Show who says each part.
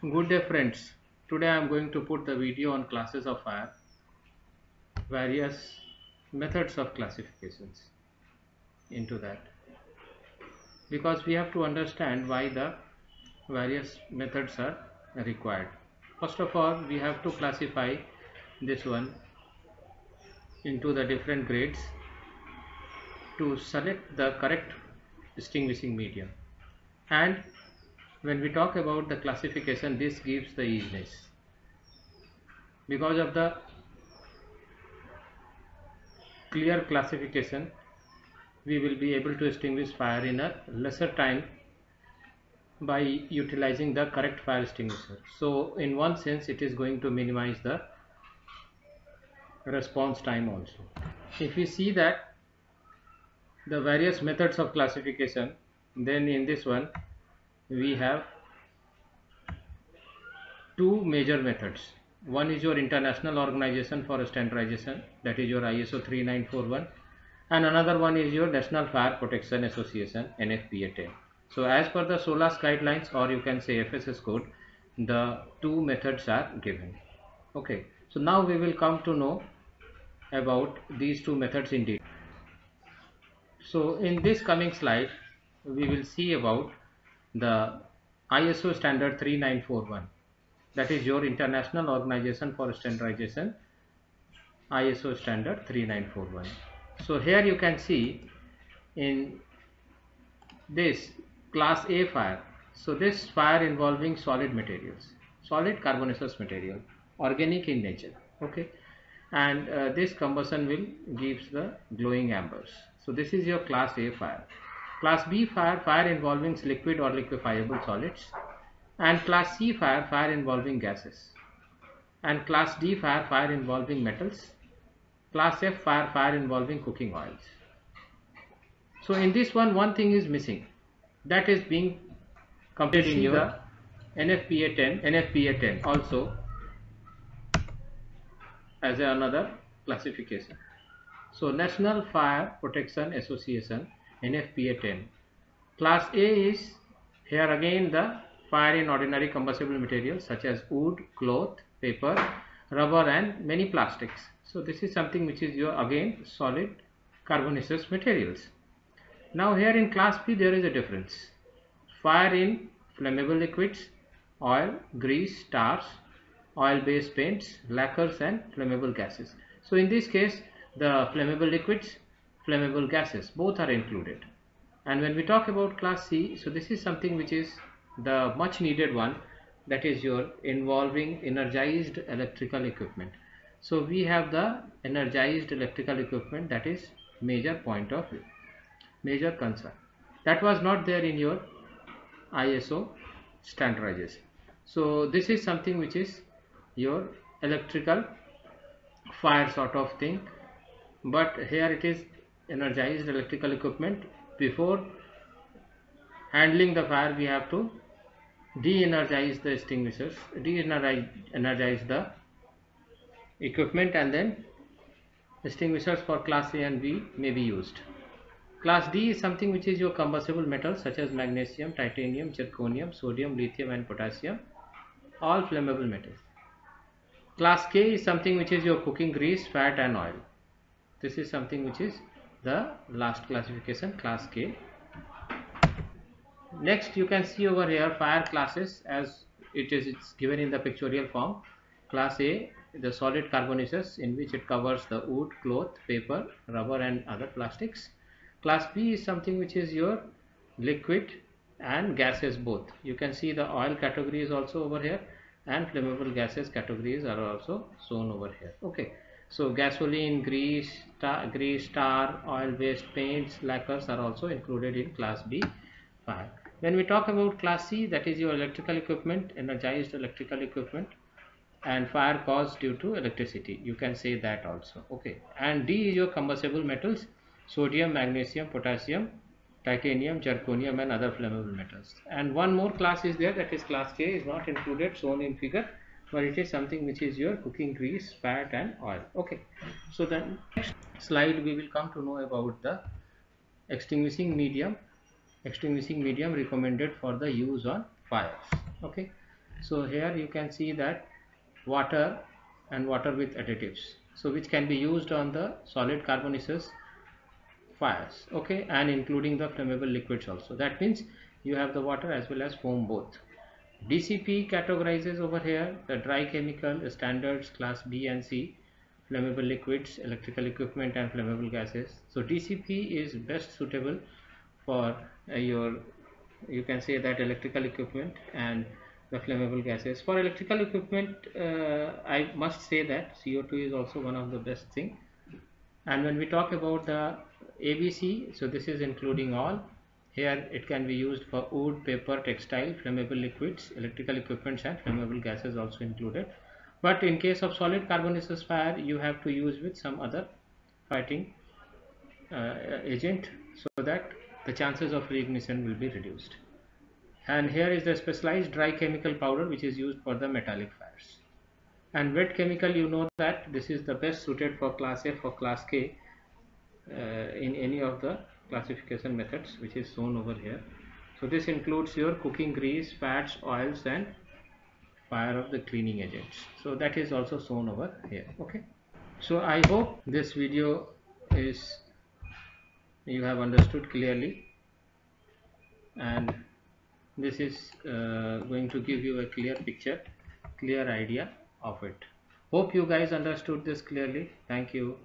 Speaker 1: Good day friends. Today I am going to put the video on classes of fire, various methods of classifications into that because we have to understand why the various methods are required. First of all we have to classify this one into the different grades to select the correct extinguishing medium and when we talk about the classification this gives the easiness. Because of the clear classification we will be able to extinguish fire in a lesser time by utilizing the correct fire extinguisher. So in one sense it is going to minimize the response time also. If we see that the various methods of classification then in this one we have two major methods. One is your international organization for standardization that is your ISO 3941 and another one is your National Fire Protection Association NFPA 10 so as per the SOLAS guidelines or you can say FSS code the two methods are given. Okay. So now we will come to know about these two methods in detail. So in this coming slide we will see about the ISO standard 3941 that is your international organization for standardization ISO standard 3941 so here you can see in this class A fire. So this fire involving solid materials solid carbonaceous material organic in nature okay? And uh, this combustion will gives the glowing embers. so this is your class A fire Class B fire, fire involving liquid or liquefiable solids. And Class C fire, fire involving gases. And Class D fire, fire involving metals. Class F fire, fire involving cooking oils. So in this one, one thing is missing. That is being completed in your NFPA 10, NFPA 10 also as another classification. So National Fire Protection Association NFPA 10. Class A is here again the fire in ordinary combustible materials such as wood, cloth, paper, rubber and many plastics. So this is something which is your again solid carbonaceous materials. Now here in class B there is a difference. Fire in flammable liquids, oil, grease, tars, oil based paints, lacquers and flammable gases. So in this case the flammable liquids flammable gases. Both are included. And when we talk about class C so this is something which is the much needed one that is your involving energized electrical equipment. So we have the energized electrical equipment that is major point of view major concern. That was not there in your ISO standardization. So this is something which is your electrical fire sort of thing. But here it is energized electrical equipment before handling the fire we have to de-energize the extinguishers de-energize the equipment and then extinguishers for class A and B may be used. Class D is something which is your combustible metals such as magnesium titanium zirconium sodium lithium and potassium all flammable metals. Class K is something which is your cooking grease fat and oil. This is something which is the last classification class K. Next you can see over here fire classes as it is it's given in the pictorial form. Class A the solid carbonaceous in which it covers the wood cloth paper rubber and other plastics. Class B is something which is your liquid and gases both. You can see the oil category is also over here and flammable gases categories are also shown over here. Okay so gasoline, grease, tar, grease, tar, oil-based paints, lacquers are also included in class B fire. When we talk about class C, that is your electrical equipment, energized electrical equipment and fire caused due to electricity. You can say that also. Okay. And D is your combustible metals, sodium, magnesium, potassium, titanium, zirconium and other flammable metals. And one more class is there that is class K is not included shown in figure but it is something which is your cooking grease fat and oil. Okay. So the next slide we will come to know about the extinguishing medium extinguishing medium recommended for the use on fires. Okay. So here you can see that water and water with additives. So which can be used on the solid carbonaceous fires. Okay. And including the flammable liquids also. That means you have the water as well as foam both DCP categorizes over here the dry chemical standards class B and C flammable liquids electrical equipment and flammable gases. So DCP is best suitable for uh, your you can say that electrical equipment and the flammable gases. For electrical equipment uh, I must say that CO2 is also one of the best thing. And when we talk about the ABC so this is including all here it can be used for wood paper textile flammable liquids electrical equipments and flammable gases also included. But in case of solid carbonaceous fire you have to use with some other fighting uh, agent so that the chances of reignition will be reduced. And here is the specialized dry chemical powder which is used for the metallic fires. And wet chemical you know that this is the best suited for class F or class K uh, in any of the classification methods which is shown over here. So this includes your cooking grease fats oils and fire of the cleaning agents. So that is also shown over here. Okay. So i hope this video is you have understood clearly. And this is uh, going to give you a clear picture clear idea of it. Hope you guys understood this clearly. Thank you